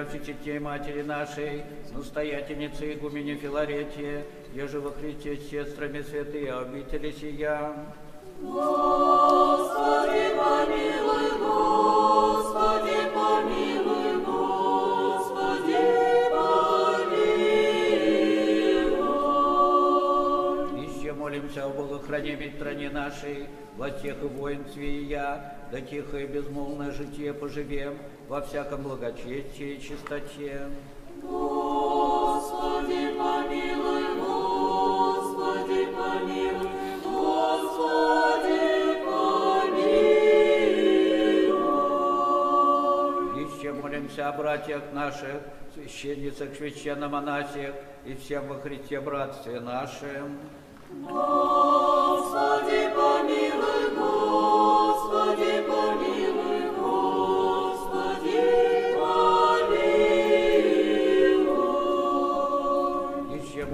о всечете Матери нашей, настоятельнице игумене Филаретии, еже во Христе с сестрами святые обители сия. Господи, помилуй, молимся о благохранимой стране нашей, властях и воинстве и я, да тихо и безмолвное житие поживем во всяком благочестии и чистоте. Господи, помилуй, Господи, помилуй, Господи, помилуй. Еще молимся о братьях наших, священницах, священномонасиях и всем во Христе братстве нашем.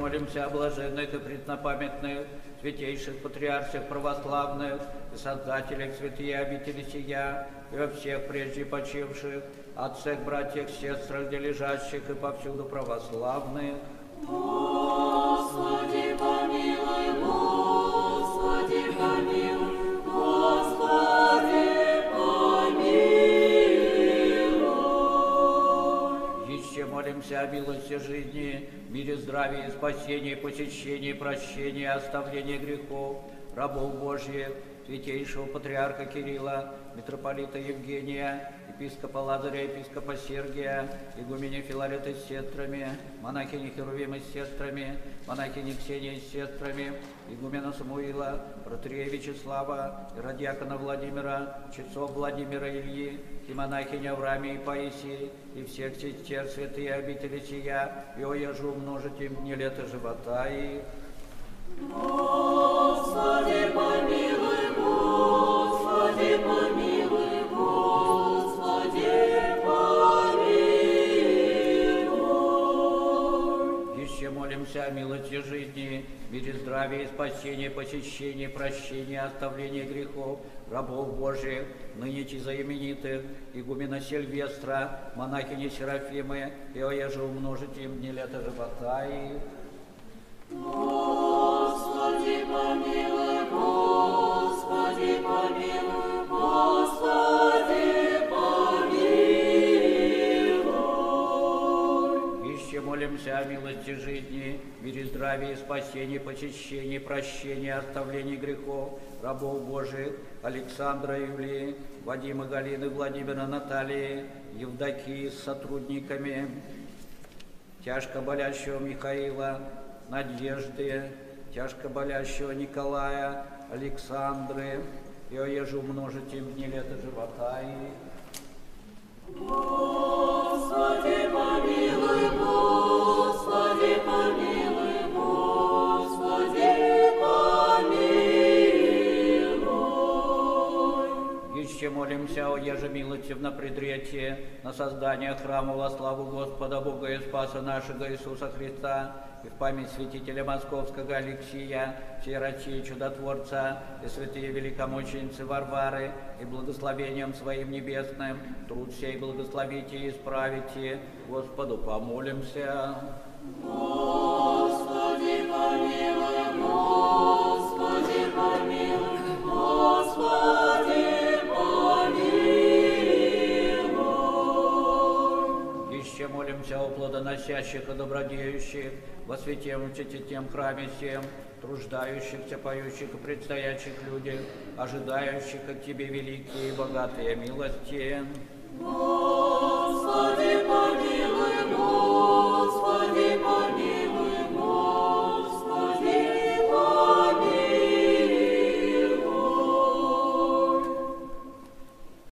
Молимся о блаженных и преснопамятных, святейших патриарших православных и создателях святые обители сия, и во всех прежде почивших, отцах, братьях, сестрах, где лежащих и повсюду православных, Господи, молимся о милости жизни, мире здравия и спасении, посещении, прощении, оставлении грехов, рабов Божьих, святейшего патриарха Кирилла, митрополита Евгения, епископа Лазаря, епископа Сергия, игуменя Филарета с сестрами, монахини Херувима с сестрами, монахини Ксения с сестрами, игумена Самуила, протрея Вячеслава, иродиакона Владимира, часов Владимира Ильи, и монахиня Авраамии и Паисии, и всех сестер святые обители сия, и оежу умножить им не лето живота их. О милости жизни, мире здравия и спасения, посещения, прощения, оставления грехов, рабов Божьих, ныне знаменитых, игумена Сильвестра, монахини Серафимы, и оеже умножить им дни лета живота их. Господи, помилуй, Господи, помилуй, молимся о милости жизни, мире здравия и спасения, посещения, прощения, оставления грехов, рабов Божьих, Александра Юлии, Вадима Галины, Владимира Натальи, Евдокии с сотрудниками, тяжко болящего Михаила, Надежды, тяжко болящего Николая, Александры, и оежу умножить им дни лета живота их. Господи, помилуй, Еще молимся о еже милости на предречие, на создание храма во славу Господа Бога и Спаса нашего Иисуса Христа, и в память святителя Московского Алексия, всей России чудотворца, и святые великомученицы Варвары, и благословением своим небесным, труд сей благословите и исправите, Господу помолимся. Господи, Еще молимся о плодоносящих и добродеющих, во святем тем храме всем, труждающихся, поющих и предстоящих людях, ожидающих от Тебе великие и богатые милости. Господи, помилуй,